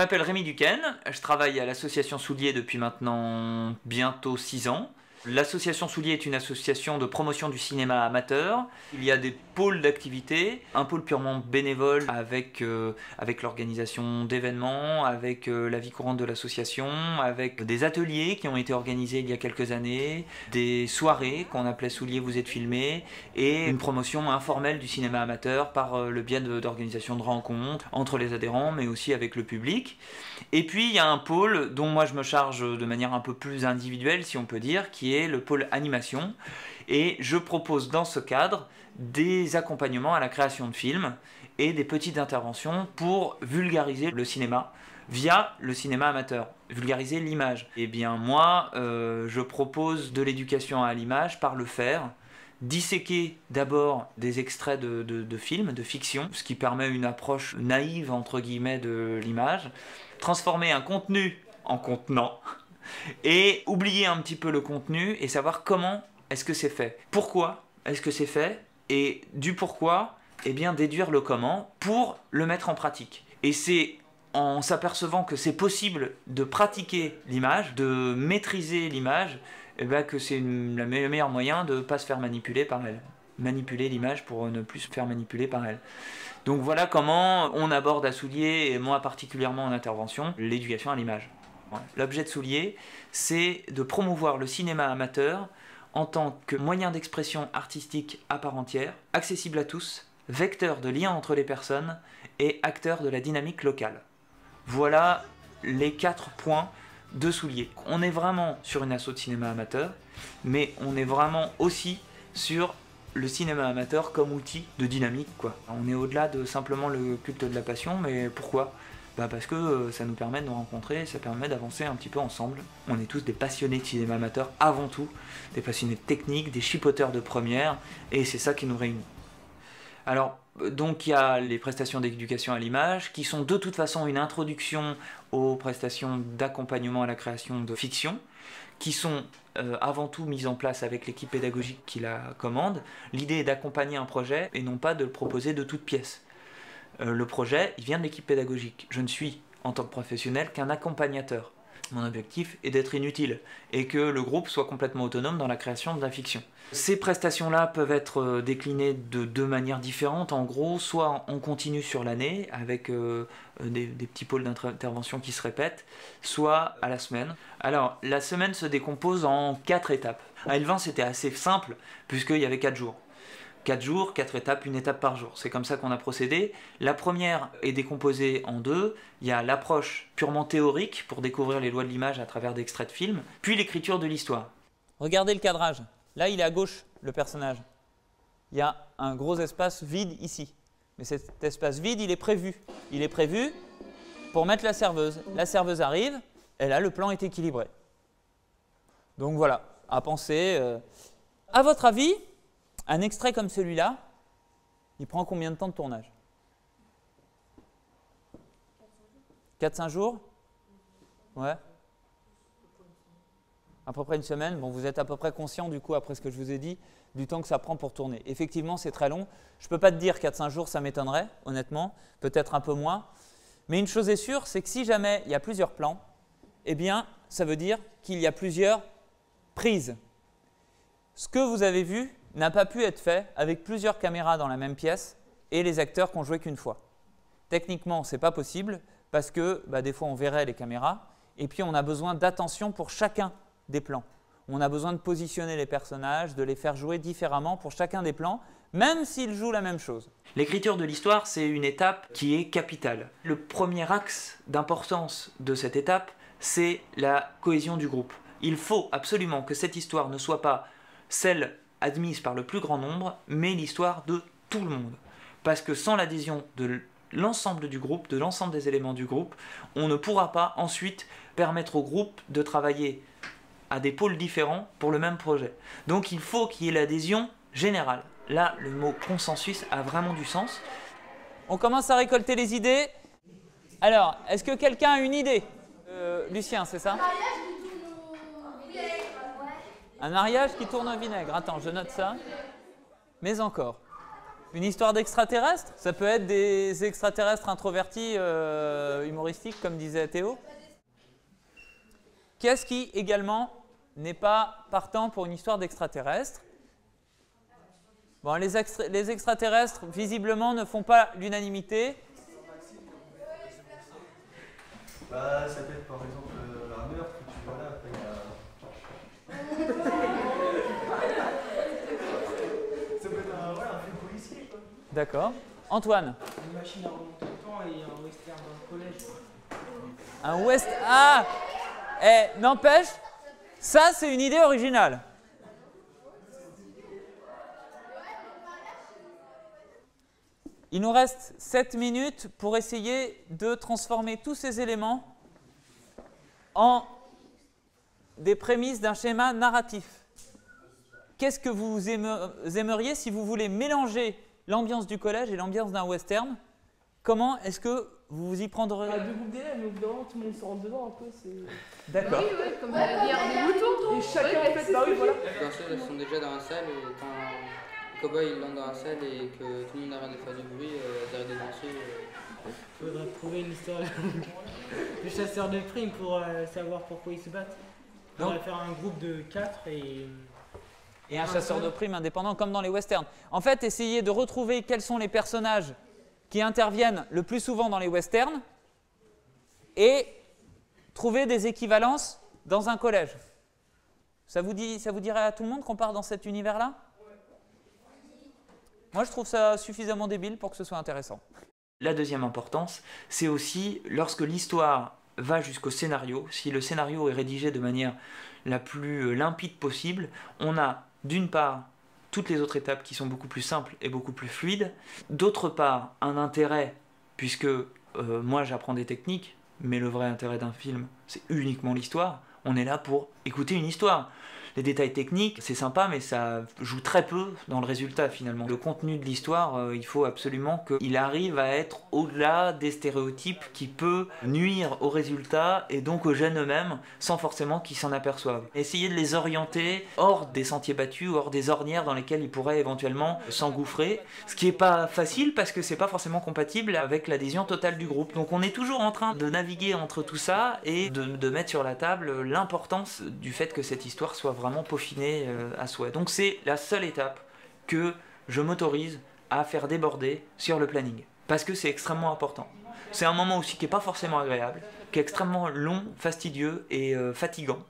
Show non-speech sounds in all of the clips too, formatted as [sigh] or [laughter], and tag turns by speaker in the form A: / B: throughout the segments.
A: Je m'appelle Rémi Duquesne, je travaille à l'association Soulier depuis maintenant bientôt 6 ans. L'association Soulier est une association de promotion du cinéma amateur. Il y a des pôles d'activité, un pôle purement bénévole avec, euh, avec l'organisation d'événements, avec euh, la vie courante de l'association, avec des ateliers qui ont été organisés il y a quelques années, des soirées qu'on appelait Soulier vous êtes filmé, et une promotion informelle du cinéma amateur par euh, le biais d'organisations de, de rencontres entre les adhérents, mais aussi avec le public. Et puis il y a un pôle dont moi je me charge de manière un peu plus individuelle, si on peut dire, qui est le pôle animation. Et je propose dans ce cadre des accompagnements à la création de films et des petites interventions pour vulgariser le cinéma via le cinéma amateur, vulgariser l'image. Eh bien moi, euh, je propose de l'éducation à l'image par le faire, disséquer d'abord des extraits de, films, de fiction, ce qui permet une approche naïve entre guillemets de l'image, transformer un contenu en contenant, et oublier un petit peu le contenu et savoir comment est-ce que c'est fait. Pourquoi est-ce que c'est fait et du pourquoi, eh bien déduire le comment pour le mettre en pratique. Et c'est en s'apercevant que c'est possible de pratiquer l'image, de maîtriser l'image, eh bien que c'est le meilleur moyen de ne pas se faire manipuler par elle. Manipuler l'image pour ne plus se faire manipuler par elle. Donc voilà comment on aborde à Soulier, et moi particulièrement en intervention, l'éducation à l'image. L'objet de Soulier, c'est de promouvoir le cinéma amateur en tant que moyen d'expression artistique à part entière, accessible à tous, vecteur de lien entre les personnes et acteur de la dynamique locale. Voilà les quatre points de Soulier. On est vraiment sur une assaut de cinéma amateur, mais on est vraiment aussi sur le cinéma amateur comme outil de dynamique. On est au-delà de simplement le culte de la passion, mais pourquoi? Bah Parce que euh, ça nous permet de nous rencontrer, ça permet d'avancer un petit peu ensemble. On est tous des passionnés de cinéma amateur avant tout, des passionnés de technique, des chipoteurs de première, et c'est ça qui nous réunit. Alors, euh, donc il y a les prestations d'éducation à l'image, qui sont de toute façon une introduction aux prestations d'accompagnement à la création de fiction, qui sont euh, avant tout mises en place avec l'équipe pédagogique qui la commande. L'idée est d'accompagner un projet et non pas de le proposer de toute pièce. Euh, le projet, il vient de l'équipe pédagogique. Je ne suis, en tant que professionnel, qu'un accompagnateur. Mon objectif est d'être inutile et que le groupe soit complètement autonome dans la création de la fiction. Ces prestations-là peuvent être euh, déclinées de deux manières différentes. En gros, soit on continue sur l'année avec euh, des, petits pôles d'intervention qui se répètent, soit à la semaine. Alors, la semaine se décompose en quatre étapes. À Elvin, c'était assez simple puisqu'il y avait quatre jours. 4 jours, 4 étapes, une étape par jour. C'est comme ça qu'on a procédé. La première est décomposée en deux. Il y a l'approche purement théorique pour découvrir les lois de l'image à travers d'extraits de films, puis l'écriture de l'histoire. Regardez le cadrage. Là, il est à gauche, le personnage. Il y a un gros espace vide ici. Mais cet espace vide, il est prévu. Il est prévu pour mettre la serveuse. La serveuse arrive, et là, le plan est équilibré. Donc voilà, à penser. Euh, à votre avis, un extrait comme celui-là, il prend combien de temps de tournage? 4-5 jours? Ouais À peu près une semaine. Bon, vous êtes à peu près conscient, du coup, après ce que je vous ai dit, du temps que ça prend pour tourner. Effectivement, c'est très long. Je ne peux pas te dire 4-5 jours, ça m'étonnerait, honnêtement. Peut-être un peu moins. Mais une chose est sûre, c'est que si jamais il y a plusieurs plans, eh bien, ça veut dire qu'il y a plusieurs prises. Ce que vous avez vu, n'a pas pu être fait avec plusieurs caméras dans la même pièce et les acteurs qui ont joué qu'une fois. Techniquement, ce n'est pas possible parce que bah, des fois on verrait les caméras et puis on a besoin d'attention pour chacun des plans. On a besoin de positionner les personnages, de les faire jouer différemment pour chacun des plans, même s'ils jouent la même chose. L'écriture de l'histoire, c'est une étape qui est capitale. Le premier axe d'importance de cette étape, c'est la cohésion du groupe. Il faut absolument que cette histoire ne soit pas celle admise par le plus grand nombre, mais l'histoire de tout le monde. Parce que sans l'adhésion de l'ensemble du groupe, de l'ensemble des éléments du groupe, on ne pourra pas ensuite permettre au groupe de travailler à des pôles différents pour le même projet. Donc il faut qu'il y ait l'adhésion générale. Là, le mot consensus a vraiment du sens. On commence à récolter les idées. Alors, est-ce que quelqu'un a une idée? Euh, Lucien, c'est ça? Un mariage qui tourne au vinaigre. Attends, je note ça. Mais encore.
B: Une histoire d'extraterrestres? Ça peut être des extraterrestres introvertis euh, humoristiques, comme disait Théo. Qu'est-ce qui également n'est pas partant pour une histoire d'extraterrestres? Bon, les, extraterrestres, visiblement, ne font pas l'unanimité.
C: Bah, ça peut être par exemple euh, un meurtre, tu vois là, ça peut être un, voilà, un film policier quoi.
B: D'accord. Antoine
D: Une machine à remonter le temps et un western dans le collège.
B: Un west... Ah Eh, n'empêche, ça c'est une idée originale. Il nous reste 7 minutes pour essayer de transformer tous ces éléments en des prémices d'un schéma narratif. Qu'est-ce que vous aimeriez si vous voulez mélanger l'ambiance du collège et l'ambiance d'un western Comment est-ce que vous vous y prendrez
D: Il y a deux groupes d'élèves, mais au bout d'un moment, tout le monde se rentre dedans un peu.
B: D'accord.
E: Oui, oui, comme la guerre des moutons.
D: Et chacun, en fait, bah oui, voilà.
F: Les danseuses sont déjà dans la salle et quand cow-boy il dans la salle et que tout le monde arrête de faire du bruit, euh, derrière des danser.
D: Il faudrait trouver une histoire [laughs] de chasseurs de primes pour euh, savoir pourquoi ils se battent. On va faire un groupe de 4 et.
B: Et un chasseur de primes indépendant comme dans les westerns. En fait, essayez de retrouver quels sont les personnages qui interviennent le plus souvent dans les westerns et trouver des équivalences dans un collège. Ça vous, dit, ça vous dirait à tout le monde qu'on part dans cet univers-là? Moi, je trouve ça suffisamment débile pour que ce soit intéressant.
A: La deuxième importance, c'est aussi lorsque l'histoire va jusqu'au scénario, si le scénario est rédigé de manière la plus limpide possible, on a d'une part toutes les autres étapes qui sont beaucoup plus simples et beaucoup plus fluides, d'autre part un intérêt, puisque euh, moi j'apprends des techniques, mais le vrai intérêt d'un film, c'est uniquement l'histoire, on est là pour écouter une histoire les détails techniques, c'est sympa, mais ça joue très peu dans le résultat finalement. Le contenu de l'histoire, euh, il faut absolument qu'il arrive à être au-delà des stéréotypes qui peut nuire au résultat et donc aux jeunes eux-mêmes sans forcément qu'ils s'en aperçoivent. Essayer de les orienter hors des sentiers battus, hors des ornières dans lesquelles ils pourraient éventuellement s'engouffrer, ce qui n'est pas facile parce que c'est pas forcément compatible avec l'adhésion totale du groupe. Donc on est toujours en train de naviguer entre tout ça et de, de mettre sur la table l'importance du fait que cette histoire soit vraiment peaufiné euh, à souhait. Donc c'est la seule étape que je m'autorise à faire déborder sur le planning. Parce que c'est extrêmement important. C'est un moment aussi qui n'est pas forcément agréable, qui est extrêmement long, fastidieux et euh, fatigant.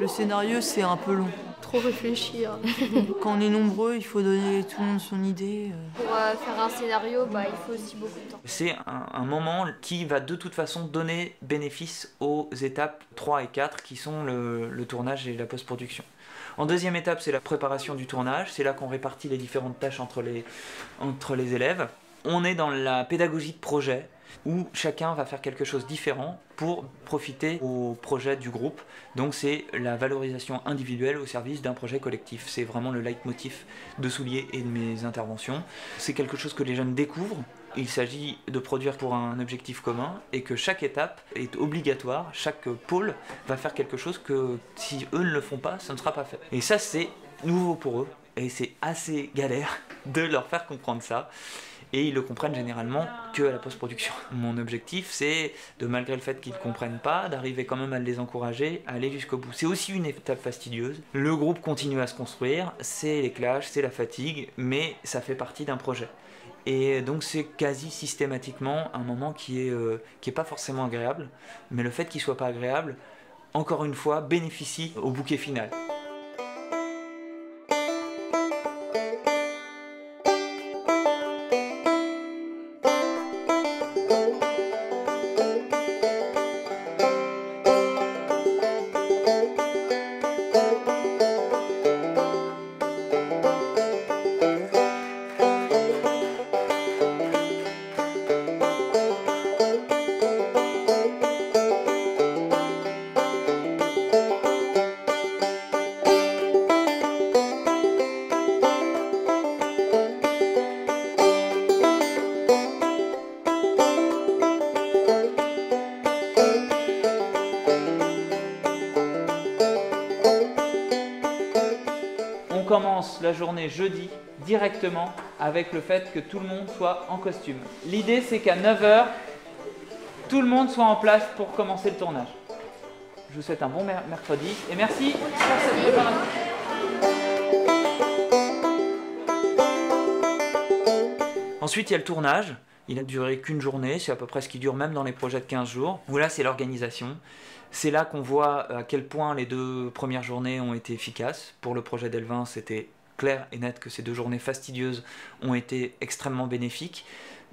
G: Le scénario, c'est un peu long.
E: Trop réfléchir. [laughs]
G: Quand on est nombreux, il faut donner tout le monde son idée.
E: Euh. Pour faire un scénario, bah, il faut aussi beaucoup de temps.
A: C'est un, moment qui va de toute façon donner bénéfice aux étapes 3 et 4 qui sont le, le tournage et la post-production. En deuxième étape, c'est la préparation du tournage. C'est là qu'on répartit les différentes tâches entre les, entre les élèves. On est dans la pédagogie de projet où chacun va faire quelque chose différent pour profiter au projet du groupe. Donc c'est la valorisation individuelle au service d'un projet collectif. C'est vraiment le leitmotiv de Soulier et de mes interventions. C'est quelque chose que les jeunes découvrent. Il s'agit de produire pour un objectif commun et que chaque étape est obligatoire. Chaque pôle va faire quelque chose que si eux ne le font pas, ça ne sera pas fait. Et ça c'est nouveau pour eux et c'est assez galère de leur faire comprendre ça et ils le comprennent généralement que à la post-production. Mon objectif, c'est de, malgré le fait qu'ils ne comprennent pas, d'arriver quand même à les encourager à aller jusqu'au bout. C'est aussi une étape fastidieuse. Le groupe continue à se construire, c'est les clashs, c'est la fatigue, mais ça fait partie d'un projet. Et donc c'est quasi systématiquement un moment qui est, euh, qui est pas forcément agréable, mais le fait qu'il soit pas agréable, encore une fois, bénéficie au bouquet final. La journée jeudi directement avec le fait que tout le monde soit en costume. L'idée c'est qu'à 9h, tout le monde soit en place pour commencer le tournage. Je vous souhaite un bon mer- mercredi et merci pour cette préparation. Ensuite, il y a le tournage. Il a duré qu'une journée, c'est à peu près ce qui dure même dans les projets de 15 jours. Où là, c'est l'organisation. C'est là qu'on voit à quel point les deux premières journées ont été efficaces. Pour le projet d'Elvin, c'était clair et net que ces deux journées fastidieuses ont été extrêmement bénéfiques.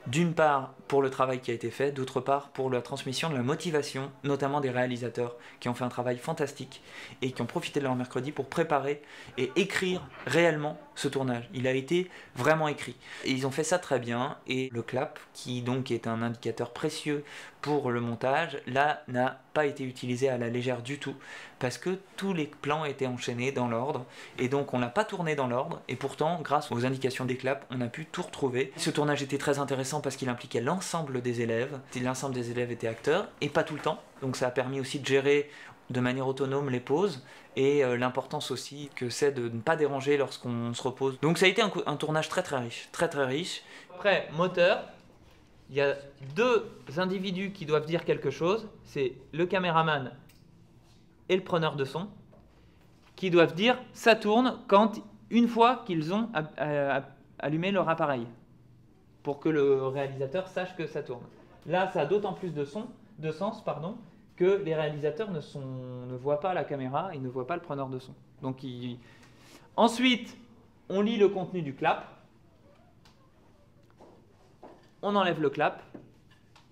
A: D'une part pour le travail qui a été fait, d'autre part pour la transmission de la motivation, notamment des réalisateurs qui ont fait un travail fantastique et qui ont profité de leur mercredi pour préparer et écrire réellement ce tournage. Il a été vraiment écrit. Et ils ont fait ça très bien et le clap, qui donc est un indicateur précieux pour le montage, là n'a pas été utilisé à la légère du tout parce que tous les plans étaient enchaînés dans l'ordre et donc on n'a pas tourné dans l'ordre et pourtant grâce aux indications des claps on a pu tout retrouver. Ce tournage était très intéressant parce qu'il impliquait l'ensemble des élèves. L'ensemble des élèves étaient acteurs et pas tout le temps donc ça a permis aussi de gérer de manière autonome les pauses et euh, l'importance aussi que c'est de ne pas déranger lorsqu'on se repose. Donc ça a été un, tournage très très riche, très très riche. Après, moteur, il y a deux individus qui doivent dire quelque chose, c'est le caméraman et le preneur de son, qui doivent dire ça tourne quand une fois qu'ils ont allumé leur appareil, pour que le réalisateur sache que ça tourne. Là, ça a d'autant plus de, son, de sens pardon, que les réalisateurs ne, sont, ne voient pas la caméra, ils ne voient pas le preneur de son. Donc, ils- Ensuite, on lit le contenu du clap, on enlève le clap,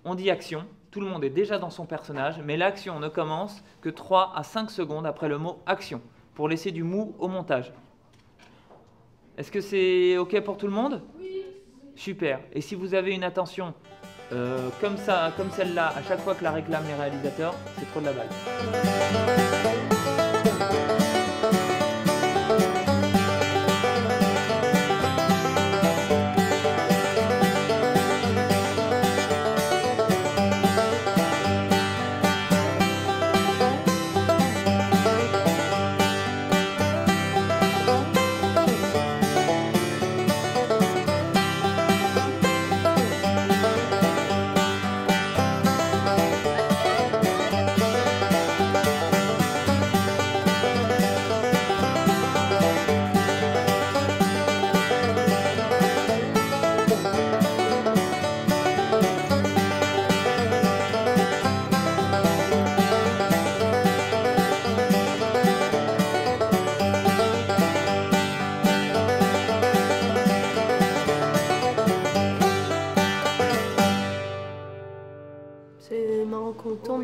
A: on dit action, tout le monde est déjà dans son personnage, mais l'action ne commence que 3 à 5 secondes après le mot action, pour laisser du mou au montage. Est-ce que c'est OK pour tout le monde? Oui. Super. Et si vous avez une attention euh, comme ça, comme celle-là, à chaque fois que la réclament les réalisateurs, c'est trop de la balle.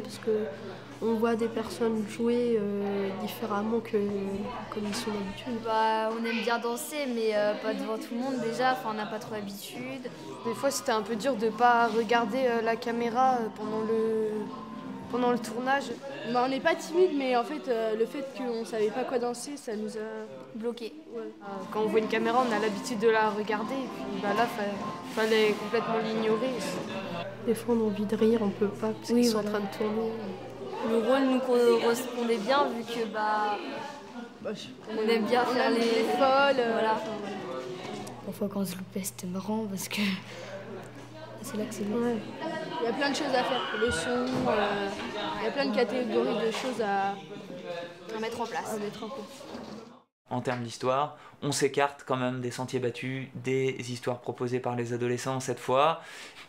H: Parce que on voit des personnes jouer euh, différemment que comme ils sont d'habitude.
I: Bah, on aime bien danser, mais euh, pas devant tout le monde déjà. Enfin, on n'a pas trop l'habitude.
J: Des fois, c'était un peu dur de pas regarder euh, la caméra pendant le, pendant le tournage. Bah, on n'est pas timide, mais en fait, euh, le fait qu'on savait pas quoi danser, ça nous a
I: bloqué.
J: Quand on voit une caméra, on a l'habitude de la regarder, et puis bah, là, fa- fallait complètement l'ignorer.
H: Des fois, on a envie de rire, on peut pas parce
I: Oui,
H: qu'ils sont en train de tourner.
I: Le rôle nous correspondait bien vu que bah, on aime bien
J: on
I: faire les
J: les folles, euh,
I: Voilà. Parfois quand on se loupait, c'était marrant parce que [laughs] c'est là que c'est
H: Ouais.
J: Il y a plein de choses à faire. Le son, euh, il y a plein de catégories de choses à,
I: à mettre en place.
J: à mettre en place.
A: en termes d'histoire. On s'écarte quand même des sentiers battus, des histoires proposées par les adolescents cette fois.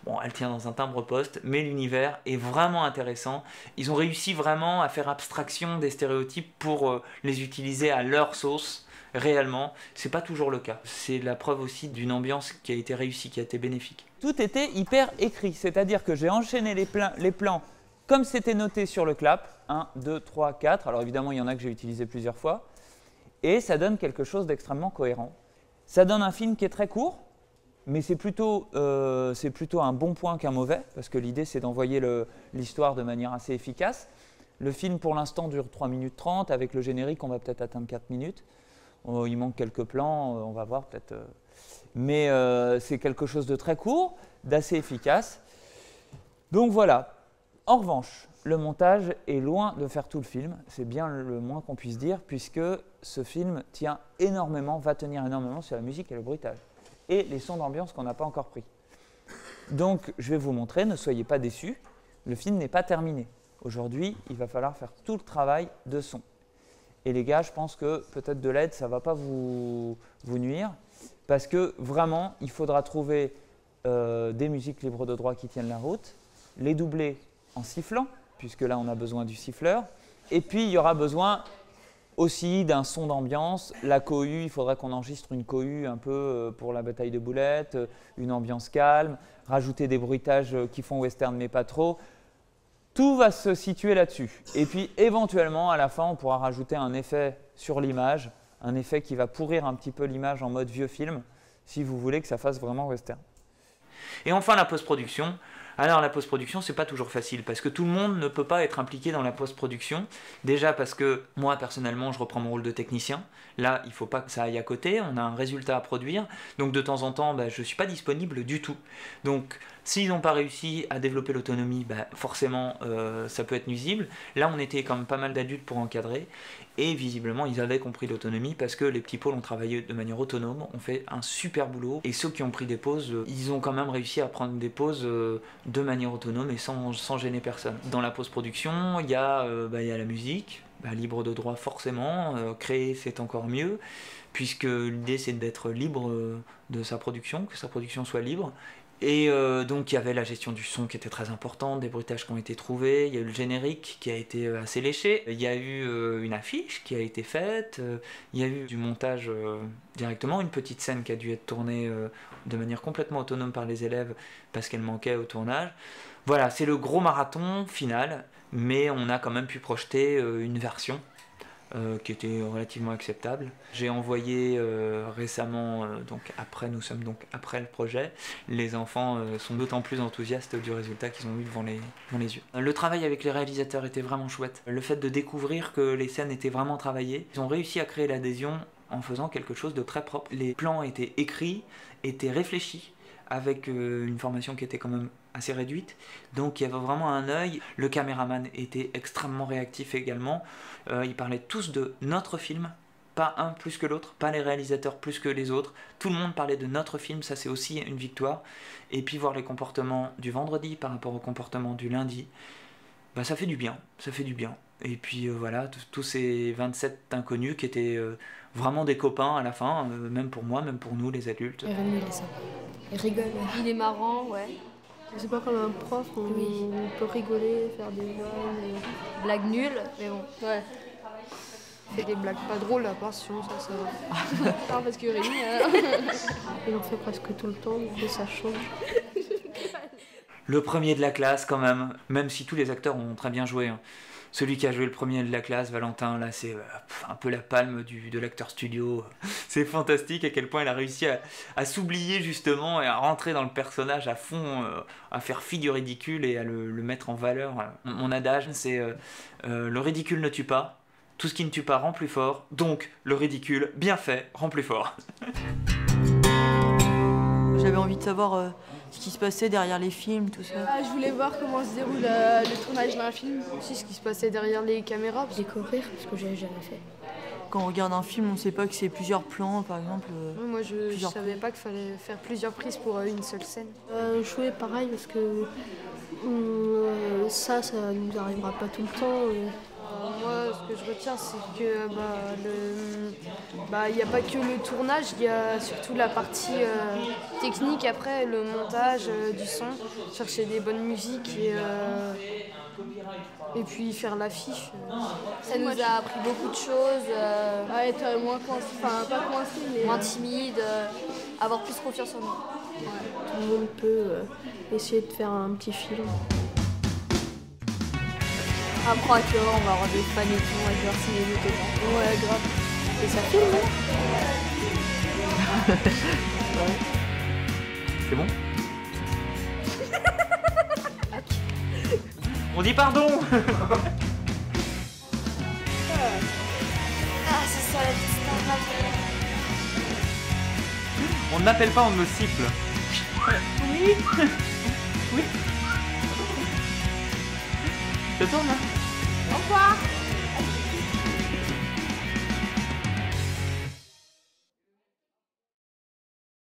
A: Bon, elle tient dans un timbre poste, mais l'univers est vraiment intéressant. Ils ont réussi vraiment à faire abstraction des stéréotypes pour euh, les utiliser à leur sauce réellement. C'est pas toujours le cas. C'est la preuve aussi d'une ambiance qui a été réussie, qui a été bénéfique. Tout était hyper écrit, c'est-à-dire que j'ai enchaîné les, les plans comme c'était noté sur le clap. 1, 2, 3, 4. Alors évidemment, il y en a que j'ai utilisé plusieurs fois et ça donne quelque chose d'extrêmement cohérent. Ça donne un film qui est très court, mais c'est plutôt, euh, plutôt un bon point qu'un mauvais, parce que l'idée c'est d'envoyer l'histoire de manière assez efficace. Le film pour l'instant dure 3 minutes 30, avec le générique on va peut-être atteindre 4 minutes. Oh, il manque quelques plans, euh, on va voir peut-être. euh. Mais euh, c'est quelque chose de très court, d'assez efficace. Donc voilà. En revanche,
B: le montage est loin de faire tout le film, c'est bien le moins qu'on puisse dire, puisque ce film tient énormément, va tenir énormément sur la musique et le bruitage, et les sons d'ambiance qu'on n'a pas encore pris. Donc je vais vous montrer, ne soyez pas déçus, le film n'est pas terminé. Aujourd'hui, il va falloir faire tout le travail de son. Et les gars, je pense que peut-être de l'aide, ça ne va pas vous, nuire, parce que vraiment, il faudra trouver euh, des musiques libres de droit qui tiennent la route, les doubler en sifflant, puisque là on a besoin du siffleur. Et puis il y aura besoin aussi d'un son d'ambiance. La cohue, il faudrait qu'on enregistre une cohue un peu euh, pour la bataille de boulettes, euh, une ambiance calme, rajouter des bruitages qui font western mais pas trop. Tout va se situer là-dessus. Et puis éventuellement, à la fin, on pourra rajouter un effet sur l'image, un effet qui va pourrir un petit peu l'image en mode vieux film, si vous voulez que ça fasse vraiment western.
A: Et enfin, la post-production. Alors la post-production, c'est pas toujours facile parce que tout le monde ne peut pas être impliqué dans la post-production. Déjà parce que moi personnellement, je reprends mon rôle de technicien. Là, il faut pas que ça aille à côté. On a un résultat à produire, donc de temps en temps, bah, je suis pas disponible du tout. Donc S'ils n'ont pas réussi à développer l'autonomie, bah, forcément, euh, ça peut être nuisible. Là, on était quand même pas mal d'adultes pour encadrer. Et visiblement, ils avaient compris l'autonomie parce que les petits pôles ont travaillé de manière autonome, ont fait un super boulot. Et ceux qui ont pris des pauses, euh, ils ont quand même réussi à prendre des pauses euh, de manière autonome et sans, gêner personne. Dans la post-production, il y, a, bah, y la musique, bah, libre de droit forcément. créer, c'est encore mieux puisque l'idée c'est d'être libre de sa production, que sa production soit libre, et euh, donc il y avait la gestion du son qui était très importante, des bruitages qui ont été trouvés, il y a eu le générique qui a été euh, assez léché, il y a eu euh, une affiche qui a été faite, il y a eu du montage directement, une petite scène qui a dû être tournée de manière complètement autonome par les élèves parce qu'elle manquait au tournage. Voilà, c'est le gros marathon final, mais on a quand même pu projeter une version euh, qui était relativement acceptable. J'ai envoyé euh, récemment, euh, donc après, nous sommes donc après le projet, les enfants sont d'autant plus enthousiastes du résultat qu'ils ont eu devant les, devant les yeux. Le travail avec les réalisateurs était vraiment chouette. Le fait de découvrir que les scènes étaient vraiment travaillées, ils ont réussi à créer l'adhésion en faisant quelque chose de très propre. Les plans étaient écrits, étaient réfléchis, avec une formation qui était quand même assez réduite. Donc il y avait vraiment un œil. Le caméraman était extrêmement réactif également. Euh, ils parlaient tous de notre film, pas un plus que l'autre, pas les réalisateurs plus que les autres. Tout le monde parlait de notre film, ça c'est aussi une victoire. Et puis voir les comportements du vendredi par rapport au comportement du lundi, bah, ça fait du bien, ça fait du bien. Et puis euh, voilà, tous ces 27 inconnus qui étaient euh, vraiment des copains à la fin, même pour moi, même pour nous les adultes.
I: il rigole. Il est marrant, ouais.
E: C'est pas comme un prof, on, peut rigoler, faire des vannes.
I: Blagues nulles, mais bon.
H: Ouais. Fait des blagues pas drôles, la passion, ça, ça va. non, [laughs] parce que Rémi. Hein.
E: Il en fait presque tout le temps, et ça change.
A: Le premier de la classe, quand même, même si tous les acteurs ont très bien joué. Hein celui qui a joué le premier de la classe, Valentin, là, c'est euh, un peu la palme de l'acteur studio. [laughs] c'est fantastique à quel point il a réussi à, s'oublier justement et à rentrer dans le personnage à fond, euh, à faire fi du ridicule et à le, mettre en valeur. Mon adage, c'est euh, le ridicule ne tue pas, tout ce qui ne tue pas rend plus fort, donc le ridicule, bien fait, rend plus fort. [laughs]
G: J'avais envie de savoir ce qui se passait derrière les films, tout ça.
H: Ah, je voulais voir comment se déroule euh, le tournage d'un film, aussi ce qui se passait derrière les caméras.
E: Découvrir, parce que j'ai jamais fait.
G: Quand on regarde un film, on ne sait pas que c'est plusieurs plans, par exemple.
H: Euh, moi, je ne savais pas qu'il fallait faire plusieurs prises pour euh, une seule scène.
E: jouer pareil, parce que ça, ça nous arrivera pas tout le temps
H: que je retiens, c'est que bah, bah, il n'y a pas que le tournage, il y a surtout la partie euh, technique après, le montage euh, du son, chercher des bonnes musiques et, euh, et puis faire l'affiche.
I: Ça nous a appris beaucoup de choses.
H: à être moins coincé, enfin pas coincé, mais
I: moins timide, avoir plus confiance en nous.
E: Tout le monde peut essayer de faire un petit film.
I: Après, tu vois, on va avoir des fans et tout, on va devoir signer des dedans.
H: Ouais, grave.
I: Et ça filme,
A: hein ouais. [laughs] C'est bon [laughs] On dit pardon [laughs]
I: Ah, c'est ça la petite
A: On n'appelle pas, on me siffle. Oui Je tourne là
J: Au revoir